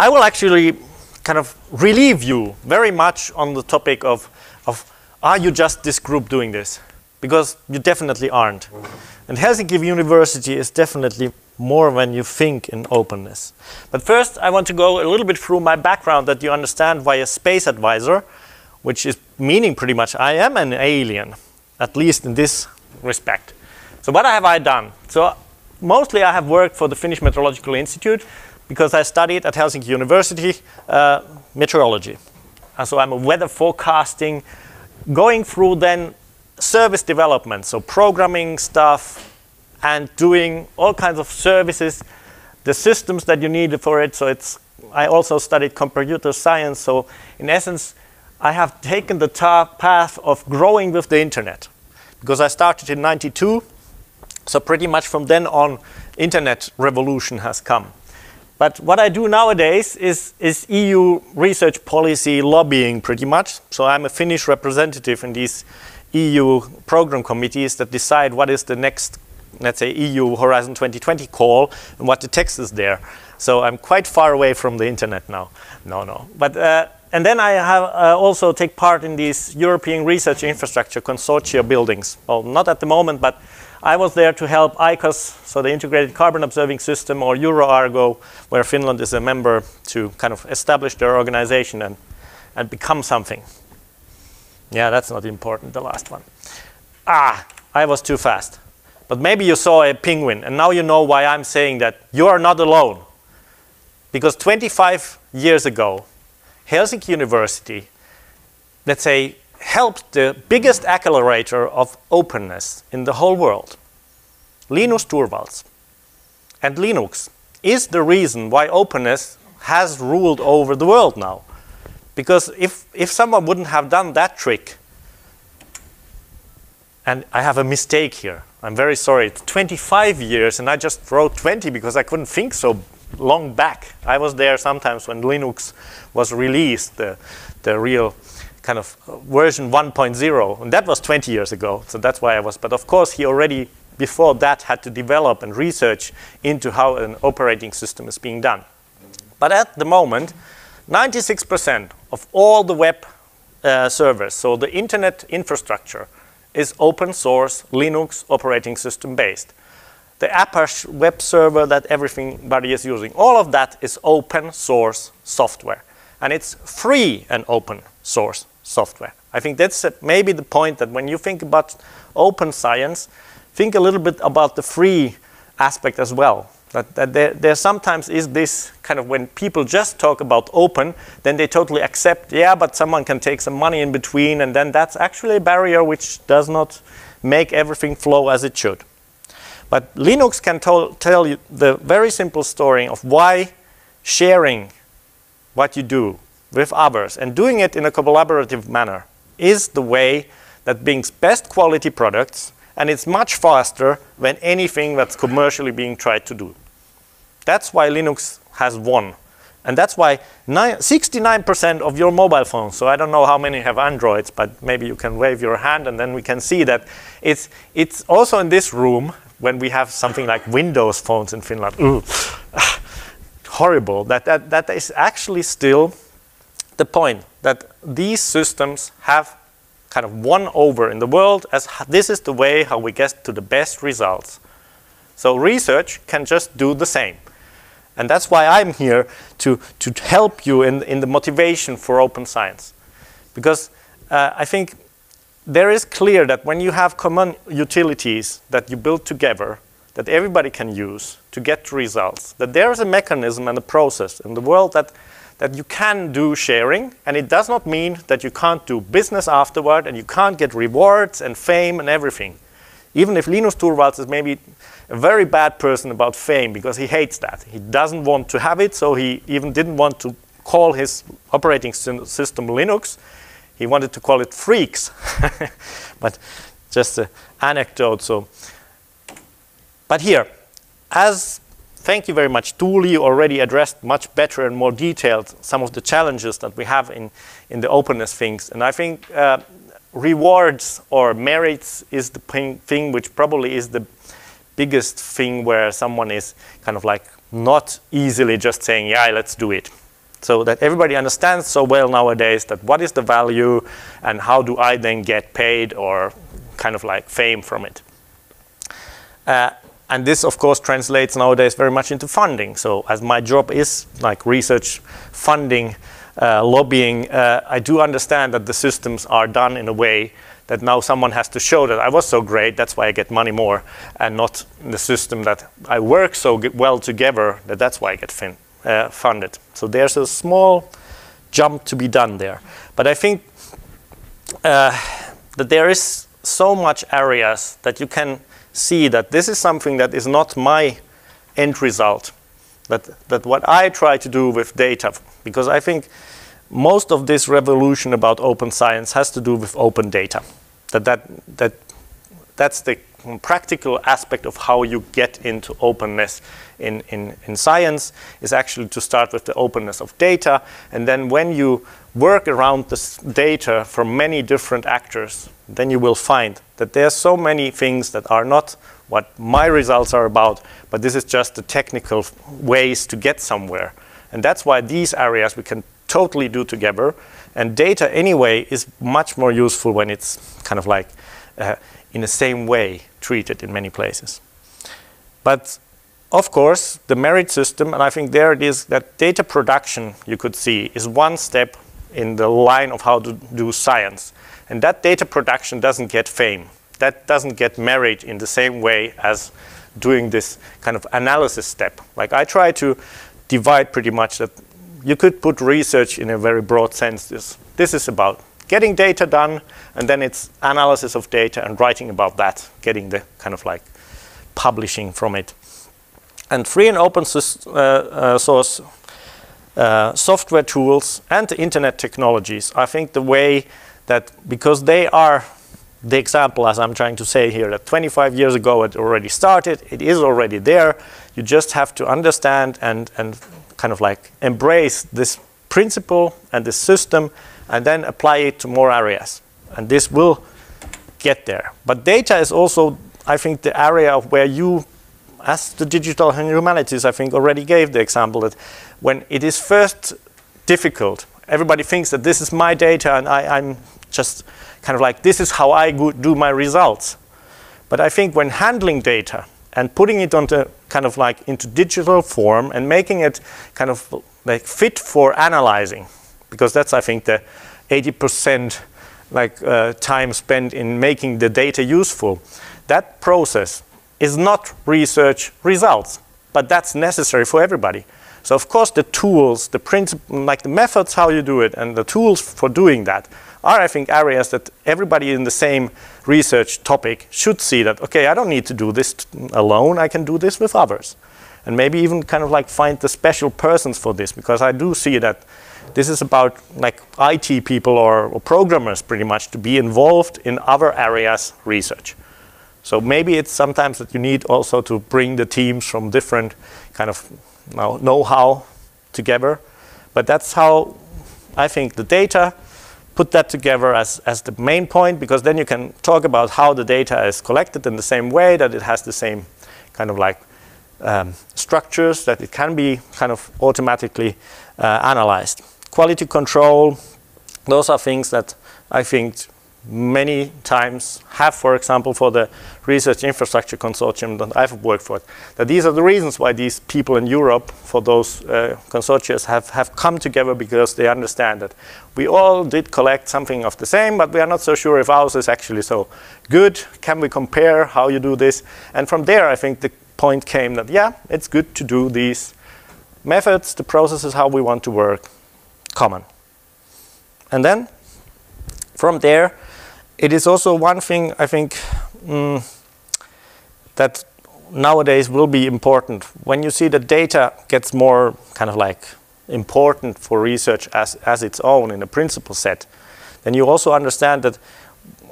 I will actually kind of relieve you very much on the topic of, of are you just this group doing this? Because you definitely aren't. And Helsinki University is definitely more when you think in openness. But first, I want to go a little bit through my background that you understand why a space advisor, which is meaning pretty much I am an alien, at least in this respect. So what have I done? So mostly I have worked for the Finnish Meteorological Institute because I studied at Helsinki University uh, meteorology. And so I'm a weather forecasting, going through then service development, so programming stuff and doing all kinds of services, the systems that you need for it. So it's I also studied computer science. So in essence, I have taken the path of growing with the internet because I started in 92. So pretty much from then on, internet revolution has come. But what I do nowadays is, is EU research policy lobbying pretty much. So I'm a Finnish representative in these EU program committees that decide what is the next, let's say, EU Horizon 2020 call and what the text is there. So I'm quite far away from the internet now. No, no. But uh, and then I have uh, also take part in these European research infrastructure consortia buildings. Well, not at the moment, but I was there to help ICOS, so the Integrated Carbon Observing System, or EuroArgo, where Finland is a member, to kind of establish their organization and, and become something. Yeah, that's not important, the last one. Ah, I was too fast. But maybe you saw a penguin, and now you know why I'm saying that you are not alone. Because 25 years ago, Helsinki University, let's say, helped the biggest accelerator of openness in the whole world, Linus Torvalds. And Linux is the reason why openness has ruled over the world now. Because if, if someone wouldn't have done that trick, and I have a mistake here, I'm very sorry, it's 25 years, and I just wrote 20 because I couldn't think so long back. I was there sometimes when Linux was released, the, the real kind of version 1.0, and that was 20 years ago, so that's why I was. But of course, he already before that had to develop and research into how an operating system is being done. But at the moment, 96% of all the web uh, servers, so the internet infrastructure, is open source Linux operating system based. The Apache web server that everybody is using, all of that is open source software. And it's free and open source software. I think that's maybe the point that when you think about open science, think a little bit about the free aspect as well. That, that there, there sometimes is this kind of when people just talk about open, then they totally accept, yeah, but someone can take some money in between, and then that's actually a barrier which does not make everything flow as it should. But Linux can tell you the very simple story of why sharing what you do with others and doing it in a collaborative manner is the way that brings best quality products and it's much faster than anything that's commercially being tried to do. That's why Linux has won. And that's why 69% of your mobile phones, so I don't know how many have Androids, but maybe you can wave your hand and then we can see that it's, it's also in this room when we have something like Windows phones in Finland. Ooh, mm. horrible. That, that, that is actually still the point that these systems have kind of won over in the world as this is the way how we get to the best results. So research can just do the same. And that's why I'm here to, to help you in, in the motivation for open science. Because uh, I think there is clear that when you have common utilities that you build together, that everybody can use to get results, that there is a mechanism and a process in the world that that you can do sharing, and it does not mean that you can't do business afterward and you can't get rewards and fame and everything. Even if Linus Torvalds is maybe a very bad person about fame because he hates that. He doesn't want to have it, so he even didn't want to call his operating system Linux. He wanted to call it Freax. but just an anecdote. So, but here, as thank you very much. Tuuli already addressed much better and more detailed some of the challenges that we have in, in the openness things. And I think uh, rewards or merits is the thing which probably is the biggest thing where someone is kind of like not easily just saying, yeah, let's do it. so that everybody understands so well nowadays that what is the value and how do I then get paid or kind of like fame from it. Uh, and this, of course, translates nowadays very much into funding. So as my job is like research funding, uh, lobbying, uh, I do understand that the systems are done in a way that now someone has to show that I was so great, that's why I get money more, and not the system that I work so well together that that's why I get fin uh, funded. So there's a small jump to be done there. But I think uh, that there is so much areas that you can see that this is something that is not my end result. That, that what I try to do with data, because I think most of this revolution about open science has to do with open data. That, that, that, that's the practical aspect of how you get into openness in, in, in science is actually to start with the openness of data. And then when you work around this data from many different actors, then you will find that there are so many things that are not what my results are about, but this is just the technical ways to get somewhere. And that's why these areas we can totally do together. And data anyway is much more useful when it's kind of like uh, in the same way treated in many places. But of course, the merit system, and I think there it is that data production, you could see, is one step in the line of how to do science. And that data production doesn't get fame. That doesn't get merit in the same way as doing this kind of analysis step. Like I try to divide pretty much that you could put research in a very broad sense. This, this is about getting data done, and then it's analysis of data and writing about that, getting the kind of like publishing from it. And free and open uh, uh, source uh, software tools and the internet technologies, I think the way that, because they are the example, as I'm trying to say here, that 25 years ago it already started, it is already there. You just have to understand and, and kind of like embrace this principle and this system and then apply it to more areas. And this will get there. But data is also, I think, the area where you, as the digital humanities, I think, already gave the example that when it is first difficult, everybody thinks that this is my data and I, am just kind of like, this is how I do my results. But I think when handling data and putting it onto kind of like into digital form and making it kind of like fit for analyzing, because that's, I think, the 80% like uh, time spent in making the data useful. That process is not research results, but that's necessary for everybody. So of course the tools, the like the methods how you do it and the tools for doing that are I think areas that everybody in the same research topic should see that, okay, I don't need to do this alone, I can do this with others. And maybe even kind of like find the special persons for this because I do see that this is about like IT people or, or programmers pretty much to be involved in other areas research. So maybe it's sometimes that you need also to bring the teams from different kind of know-how together. But that's how I think the data, put that together as, as the main point, because then you can talk about how the data is collected in the same way, that it has the same kind of like um, structures, that it can be kind of automatically uh, analyzed. Quality control, those are things that I think many times have, for example, for the Research Infrastructure Consortium that I've worked for, that these are the reasons why these people in Europe, for those uh, consortia, have, have come together because they understand that we all did collect something of the same, but we are not so sure if ours is actually so good. Can we compare how you do this? And from there, I think the point came that, yeah, it's good to do these methods, the processes, how we want to work, common. And then, from there, it is also one thing I think mm, that nowadays will be important. When you see that data gets more kind of like important for research as, as its own in a principle set, then you also understand that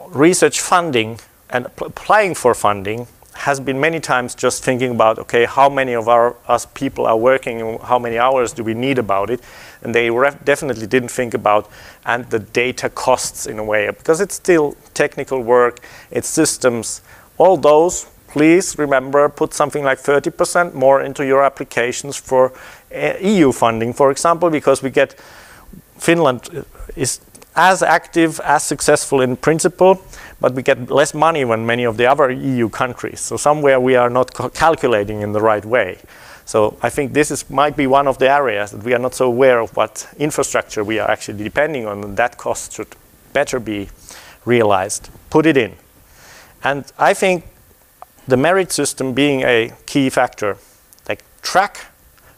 research funding and applying for funding has been many times just thinking about, okay, how many of our us people are working, how many hours do we need about it, and they definitely didn't think about and the data costs in a way because it's still technical work, it's systems, all those please remember, put something like 30% more into your applications for eh, EU funding, for example, because we get Finland is as active, as successful in principle, but we get less money than many of the other EU countries. So somewhere we are not calculating in the right way. So I think this is, might be one of the areas that we are not so aware of what infrastructure we are actually depending on, and that cost should better be realized. Put it in. And I think the merit system being a key factor, like track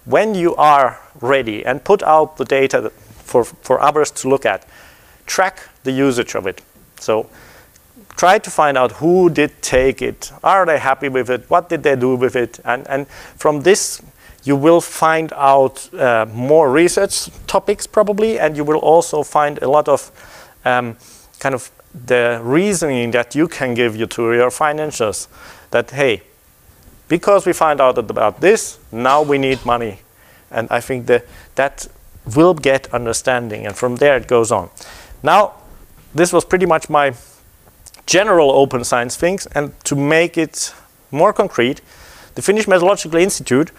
when you are ready and put out the data for, for others to look at, track the usage of it. So try to find out who did take it. Are they happy with it? What did they do with it? And, and from this, you will find out uh, more research topics probably, and you will also find a lot of um, kind of the reasoning that you can give you to your financials that, hey, because we find out about this, now we need money. And I think that that will get understanding, and from there it goes on. Now, this was pretty much my general open science things, and to make it more concrete, the Finnish Meteorological Institute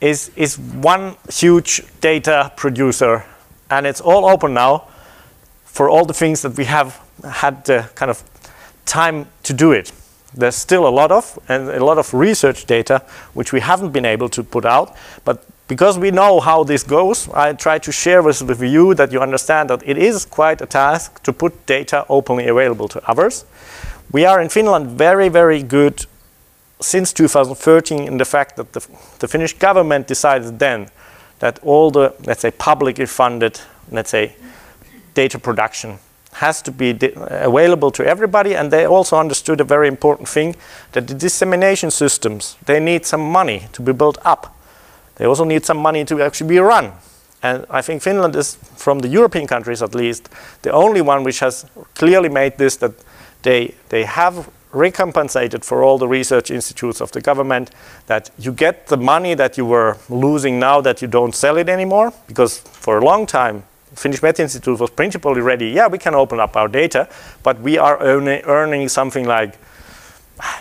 is, is one huge data producer, and it's all open now for all the things that we have had the kind of time to do it. There's still a lot of, and a lot of research data, which we haven't been able to put out, but because we know how this goes, I try to share this with you that you understand that it is quite a task to put data openly available to others. We are in Finland very, very good since 2013 in the fact that the, the Finnish government decided then that all the, let's say, publicly funded, let's say, data production has to be available to everybody and they also understood a very important thing that the dissemination systems they need some money to be built up they also need some money to actually be run. And i think finland is from the european countries at least the only one which has clearly made this that they they have recompensated for all the research institutes of the government that you get the money that you were losing now that you don't sell it anymore. Because for a long time Finnish Met Institute was principally ready, yeah, we can open up our data, but we are earning, earning something like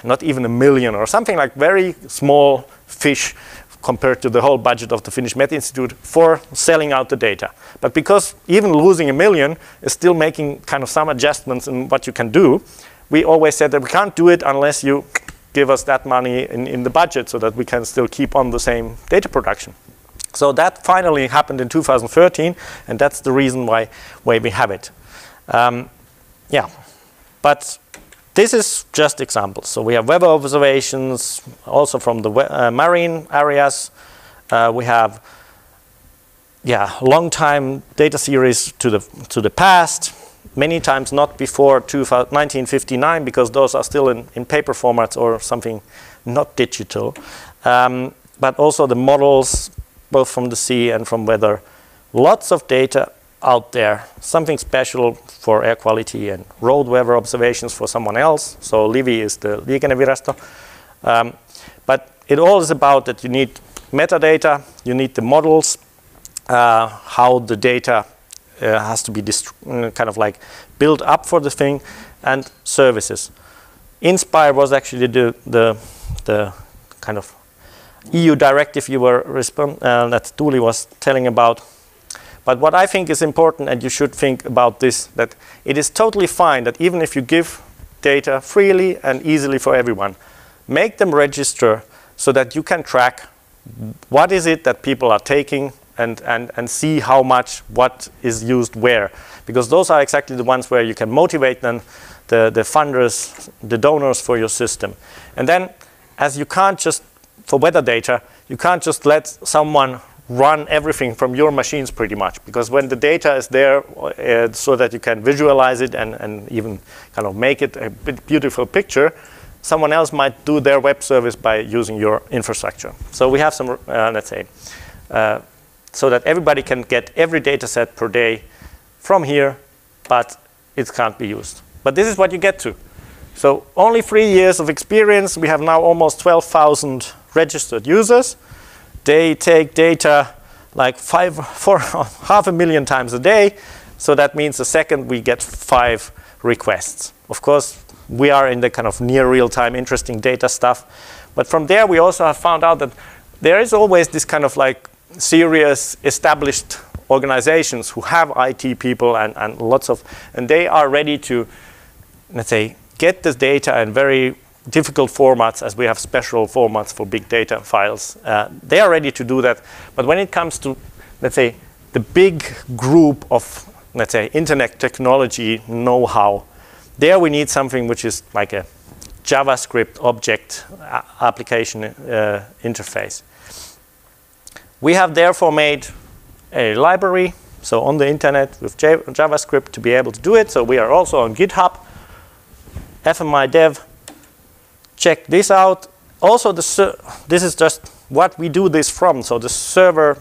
not even a million or something like very small fish compared to the whole budget of the Finnish Met Institute for selling out the data. But because even losing a million is still making kind of some adjustments in what you can do, we always said that we can't do it unless you give us that money in, in the budget so that we can still keep on the same data production. So that finally happened in 2013, and that's the reason why, why we have it. Um, yeah, but this is just examples. So we have weather observations, also from the uh, marine areas. Uh, we have, yeah, long time data series to the to the past. Many times not before 1959 because those are still in, in paper formats or something not digital. Um, but also the models both from the sea and from weather. Lots of data out there, something special for air quality and road weather observations for someone else. So LIVI is the Liikennevirasto. Um, but it all is about that you need metadata, you need the models, uh, how the data uh, has to be uh, kind of like built up for the thing, and services. Inspire was actually the, the, the kind of EU directive you were uh, that Tuuli was telling about. But what I think is important, and you should think about this, that it is totally fine that even if you give data freely and easily for everyone, make them register so that you can track what is it that people are taking and, and, and see how much what is used where. Because those are exactly the ones where you can motivate them, the, the funders, the donors for your system. And then as you can't just for weather data, you can't just let someone run everything from your machines pretty much because when the data is there uh, so that you can visualize it and, and even kind of make it a beautiful picture, someone else might do their web service by using your infrastructure. So we have some, uh, let's say, uh, so that everybody can get every data set per day from here, but it can't be used. But this is what you get to. So only three years of experience. We have now almost 12,000 registered users. They take data like five, four, half a million times a day. So that means a second we get five requests. Of course, we are in the kind of near real-time interesting data stuff. But from there, we also have found out that there is always this kind of like serious established organizations who have IT people and, and lots of, and they are ready to, let's say, get this data in very difficult formats as we have special formats for big data files. Uh, they are ready to do that. But when it comes to, let's say, the big group of, let's say, internet technology know-how, there we need something which is like a JavaScript object application uh, interface. We have therefore made a library, so on the internet with JavaScript to be able to do it. So we are also on GitHub, FMI dev. Check this out. Also, this is just what we do this from. So the server,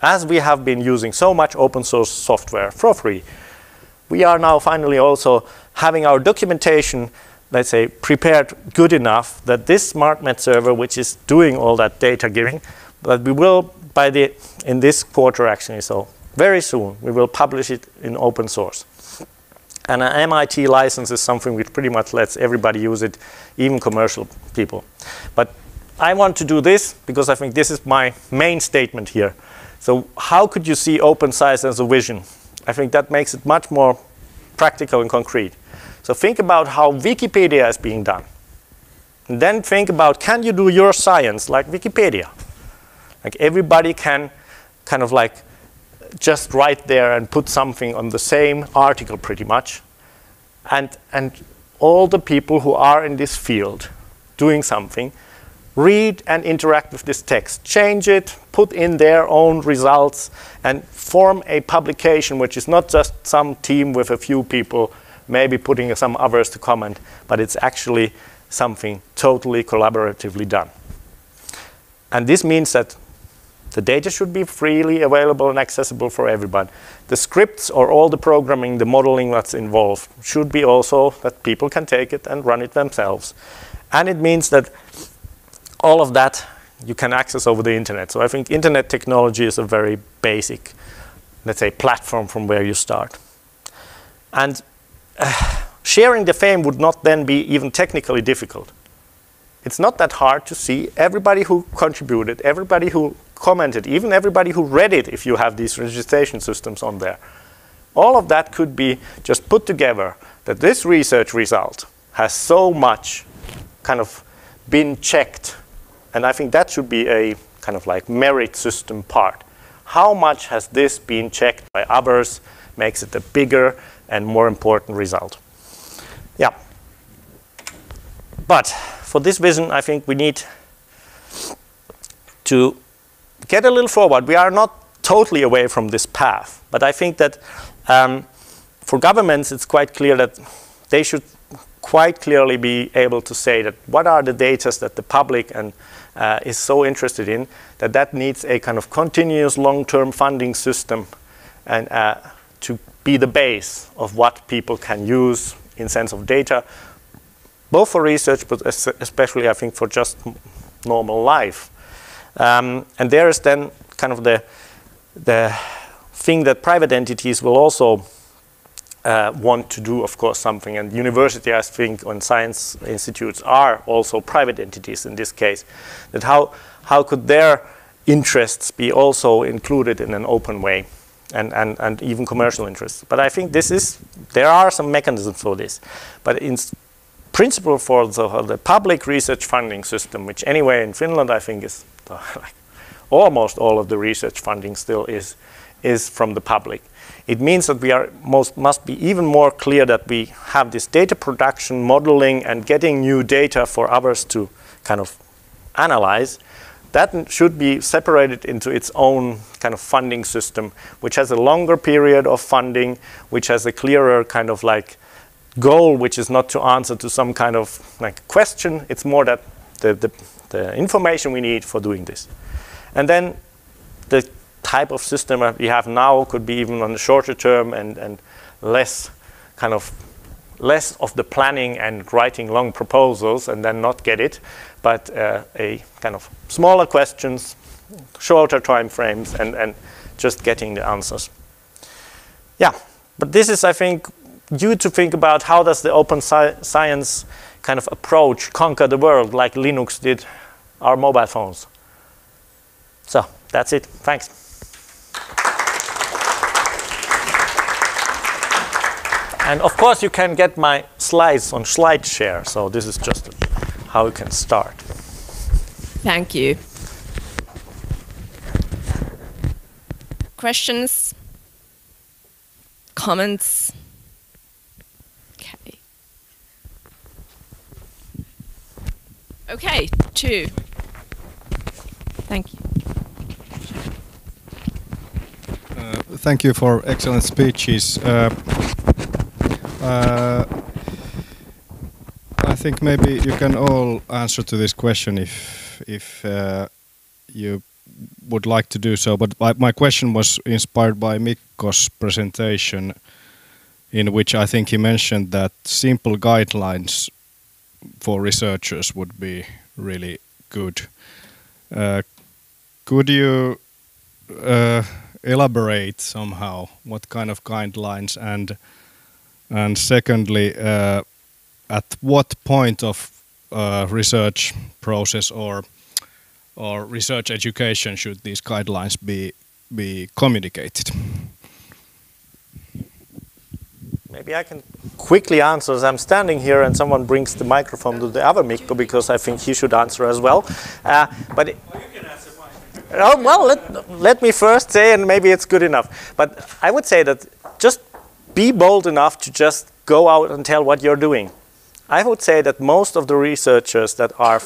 as we have been using so much open source software for free, we are now finally also having our documentation, let's say, prepared good enough that this SmartMet server, which is doing all that data giving, that we will by the in this quarter actually, so very soon we will publish it in open source. And an MIT license is something which pretty much lets everybody use it, even commercial people. But I want to do this because I think this is my main statement here. So how could you see open science as a vision? I think that makes it much more practical and concrete. So think about how Wikipedia is being done. And then think about, can you do your science like Wikipedia? Like everybody can kind of like just write there and put something on the same article pretty much. And, and all the people who are in this field doing something read and interact with this text, change it, put in their own results, and form a publication which is not just some team with a few people, maybe putting some others to comment, but it's actually something totally collaboratively done. And this means that the data should be freely available and accessible for everyone. The scripts or all the programming, the modeling that's involved should be also that people can take it and run it themselves. And it means that all of that you can access over the internet. So I think internet technology is a very basic, let's say, platform from where you start. And uh, sharing the fame would not then be even technically difficult. It's not that hard to see everybody who contributed, everybody who commented, even everybody who read it if you have these registration systems on there. All of that could be just put together that this research result has so much kind of been checked. And I think that should be a kind of like merit system part. How much has this been checked by others makes it a bigger and more important result. Yeah. But for this vision, I think we need to get a little forward. We are not totally away from this path, but I think that um, for governments, it's quite clear that they should quite clearly be able to say that what are the data that the public and uh, is so interested in that that needs a kind of continuous long-term funding system and uh, to be the base of what people can use in sense of data, both for research, but especially I think for just normal life. Um, and there is then kind of the, the thing that private entities will also uh, want to do, of course, something. And university, I think, and science institutes are also private entities in this case. That how, how could their interests be also included in an open way? And, and, and even commercial interests. But I think this is, there are some mechanisms for this. But in principle for the, the public research funding system, which anyway in Finland I think is like almost all of the research funding still is, is from the public. It means that we are most, must be even more clear that we have this data production, modeling, and getting new data for others to kind of analyze. That should be separated into its own kind of funding system, which has a longer period of funding, which has a clearer kind of like goal, which is not to answer to some kind of like question. It's more that the, the the information we need for doing this. And then the type of system we have now could be even on the shorter term and, and less kind of less of the planning and writing long proposals and then not get it, but uh, a kind of smaller questions, shorter time frames, and, and just getting the answers. Yeah, but this is, I think, you to think about how does the open sci science kind of approach conquer the world like Linux did our mobile phones. So that's it. Thanks. And of course, you can get my slides on SlideShare. So this is just how you can start. Thank you. Questions? Comments? Okay. Okay, two. Thank you. Uh, thank you for excellent speeches. Uh, uh, I think maybe you can all answer to this question if if uh, you would like to do so. But my, my question was inspired by Mikko's presentation, in which I think he mentioned that simple guidelines for researchers would be really good. Uh, could you uh, elaborate somehow what kind of guidelines and and secondly, uh, at what point of uh, research process or or research education should these guidelines be be communicated? Maybe I can quickly answer as I'm standing here and someone brings the microphone to the other Mikko because I think he should answer as well. Uh, but it, oh, well, let, let me first say, and maybe it's good enough. But I would say that just be bold enough to just go out and tell what you're doing. I would say that most of the researchers that are,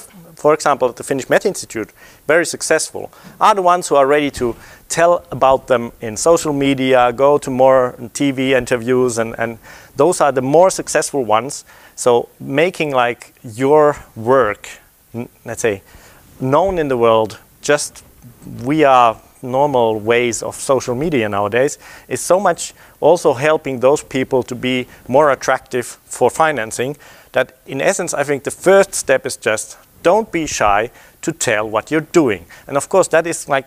for example, at the Finnish Met Institute, very successful, are the ones who are ready to tell about them in social media, go to more TV interviews, and, and those are the more successful ones. So making like your work, let's say, known in the world, just we are normal ways of social media nowadays is so much also helping those people to be more attractive for financing that in essence I think the first step is just don't be shy to tell what you're doing and of course that is like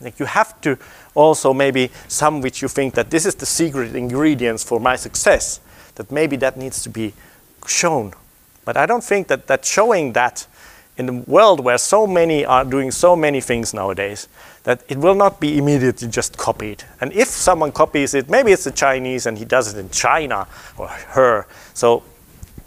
like you have to also maybe some which you think that this is the secret ingredients for my success that maybe that needs to be shown but I don't think that that showing that in the world where so many are doing so many things nowadays that it will not be immediately just copied. And if someone copies it, maybe it's a Chinese and he does it in China or her. So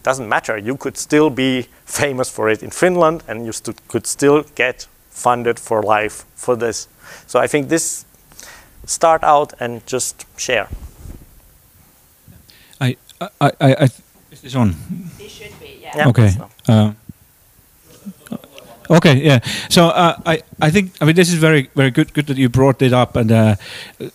doesn't matter. You could still be famous for it in Finland and you st could still get funded for life for this. So I think this start out and just share. I, I, I, I is this on? It should be, yeah. Yeah, okay. so- Uh, okay. Yeah. So uh, I I think I mean this is very very good good that you brought it up and uh,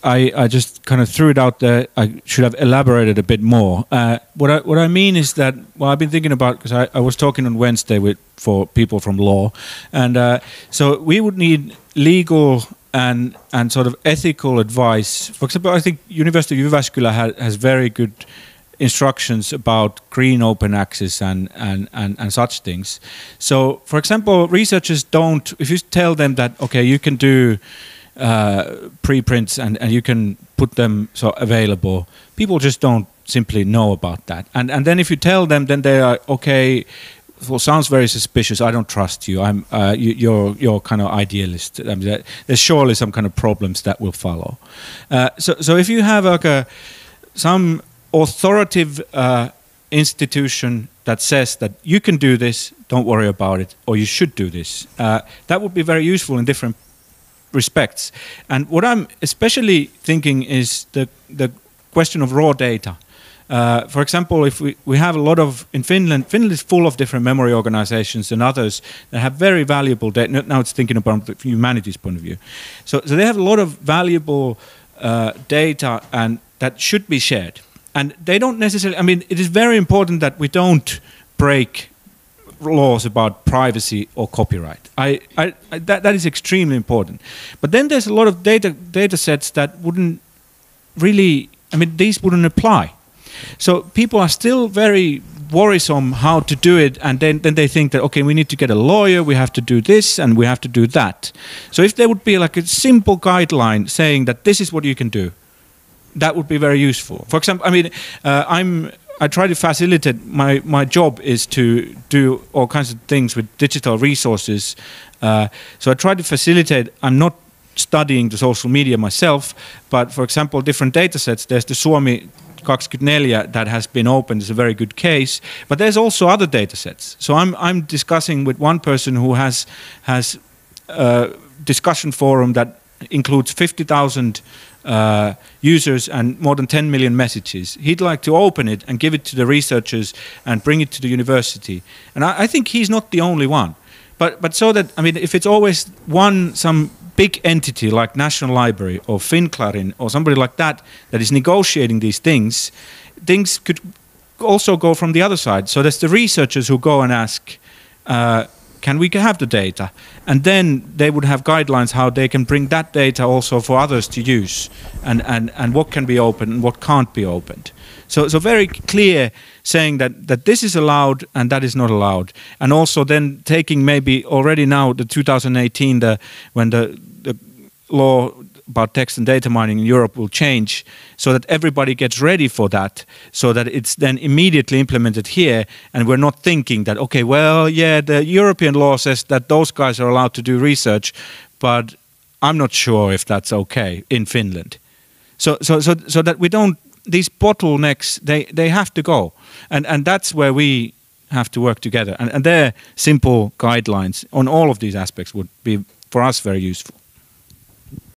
I I just kind of threw it out there. I should have elaborated a bit more. Uh, what I what I mean is that well I've been thinking about because I, I was talking on Wednesday with for people from law and uh, so we would need legal and and sort of ethical advice. For example, I think University of Jyväskylä ha, has very good instructions about green open access and, and, and, and such things. So, for example, researchers don't, if you tell them that, okay, you can do uh, preprints and, and you can put them so available, people just don't simply know about that. And, and then if you tell them, then they are, okay, well, sounds very suspicious. I don't trust you. I'm uh, you, you're you're kind of idealist. I mean, there's surely some kind of problems that will follow. Uh, so so if you have like a some authoritative uh, institution that says that you can do this, don't worry about it, or you should do this, uh, that would be very useful in different respects. And what I'm especially thinking is the the question of raw data. Uh, for example, if we, we have a lot of in Finland, Finland is full of different memory organizations and others that have very valuable data. Now it's thinking about the humanities point of view. So, so they have a lot of valuable uh, data and that should be shared. And they don't necessarily. I mean, it is very important that we don't break laws about privacy or copyright. I, I, I that, that is extremely important. But then there's a lot of data data sets that wouldn't really. I mean, these wouldn't apply. So people are still very worrisome how to do it, and then, then they think that okay, we need to get a lawyer, we have to do this, and we have to do that. So if there would be like a simple guideline saying that this is what you can do, that would be very useful. For example, I mean, uh, I'm I try to facilitate my my job is to do all kinds of things with digital resources. Uh, so I try to facilitate. I'm not studying the social media myself, but for example, different data sets. There's the Suomi 24 that has been opened is a very good case, but there's also other data sets. So I'm I'm discussing with one person who has has a discussion forum that includes 50,000 uh, users and more than 10 million messages. He'd like to open it and give it to the researchers and bring it to the university. And I, I think he's not the only one. But, but so that, I mean, if it's always one, some big entity like National Library or Finclarin or somebody like that that is negotiating these things, things could also go from the other side. So there's the researchers who go and ask, uh, can we have the data? And then they would have guidelines how they can bring that data also for others to use and, and, and what can be opened and what can't be opened. So, so very clear saying that, that this is allowed and that is not allowed. And also then taking maybe already now the 2018, the, when the, the law about text and data mining in Europe will change so that everybody gets ready for that so that it's then immediately implemented here. And we're not thinking that okay well yeah the European law says that those guys are allowed to do research but I'm not sure if that's okay in Finland. So so so so that we don't these bottlenecks they they have to go. And and that's where we have to work together. And, and their simple guidelines on all of these aspects would be for us very useful